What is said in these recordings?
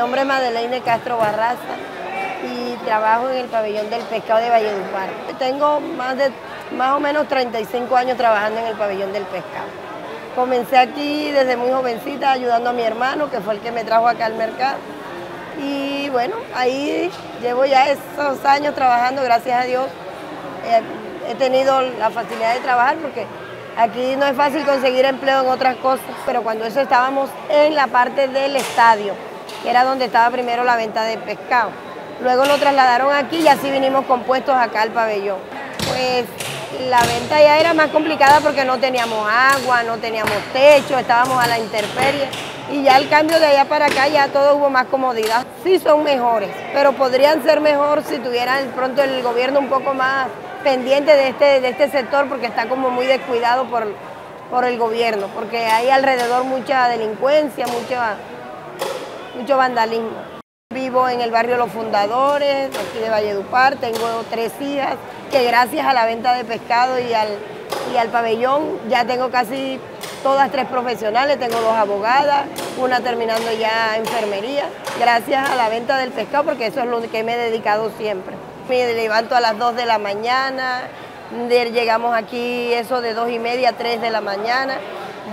nombre es Madeleine Castro Barraza y trabajo en el pabellón del pescado de Valledupar. Tengo más, de, más o menos 35 años trabajando en el pabellón del pescado. Comencé aquí desde muy jovencita ayudando a mi hermano, que fue el que me trajo acá al mercado. Y bueno, ahí llevo ya esos años trabajando, gracias a Dios. he tenido la facilidad de trabajar porque aquí no es fácil conseguir empleo en otras cosas, pero cuando eso estábamos en la parte del estadio que era donde estaba primero la venta de pescado. Luego lo trasladaron aquí y así vinimos compuestos acá al pabellón. Pues la venta ya era más complicada porque no teníamos agua, no teníamos techo, estábamos a la intemperie y ya el cambio de allá para acá ya todo hubo más comodidad. Sí son mejores, pero podrían ser mejor si tuvieran pronto el gobierno un poco más pendiente de este, de este sector porque está como muy descuidado por, por el gobierno, porque hay alrededor mucha delincuencia, mucha mucho vandalismo. Vivo en el barrio Los Fundadores, aquí de Valledupar, tengo tres hijas que gracias a la venta de pescado y al, y al pabellón ya tengo casi todas tres profesionales, tengo dos abogadas, una terminando ya enfermería, gracias a la venta del pescado porque eso es lo que me he dedicado siempre. Me levanto a las 2 de la mañana, llegamos aquí eso de 2 y media a 3 de la mañana,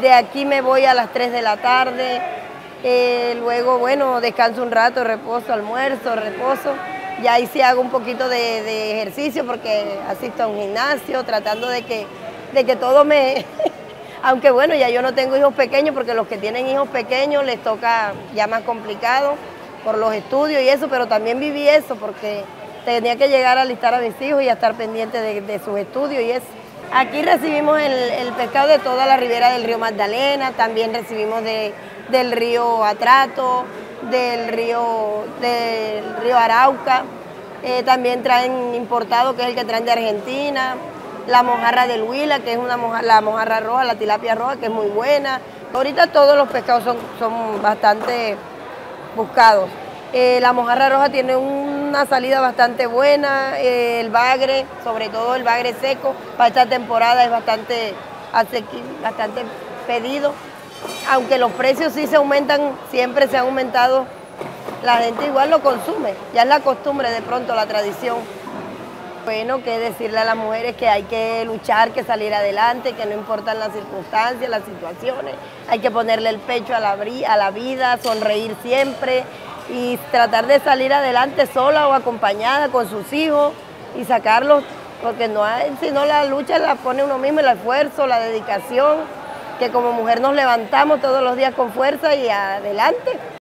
de aquí me voy a las 3 de la tarde, eh, luego, bueno, descanso un rato, reposo, almuerzo, reposo. Y ahí sí hago un poquito de, ejercicio porque asisto a un gimnasio, tratando de que, de que todo me... Aunque bueno, ya yo no tengo hijos pequeños porque los que tienen hijos pequeños les toca ya más complicado por los estudios y eso, pero también viví eso porque tenía que llegar a alistar a mis hijos y a estar pendiente de, sus estudios y eso. Aquí recibimos el, el pescado de toda la ribera del río Magdalena, también recibimos de del río Atrato, del río, del río Arauca. Eh, también traen importado, que es el que traen de Argentina. La mojarra del Huila, que es una la mojarra roja, la tilapia roja, que es muy buena. Ahorita todos los pescados son, son bastante buscados. Eh, la mojarra roja tiene una salida bastante buena, eh, el bagre, sobre todo el bagre seco, para esta temporada es bastante, bastante pedido aunque los precios sí se aumentan, siempre se han aumentado, la gente igual lo consume, ya es la costumbre de pronto, la tradición. Bueno, que decirle a las mujeres que hay que luchar, que salir adelante, que no importan las circunstancias, las situaciones, hay que ponerle el pecho a la, a la vida, sonreír siempre y tratar de salir adelante sola o acompañada con sus hijos y sacarlos, porque no hay, si no la lucha la pone uno mismo, el esfuerzo, la dedicación que como mujer nos levantamos todos los días con fuerza y adelante.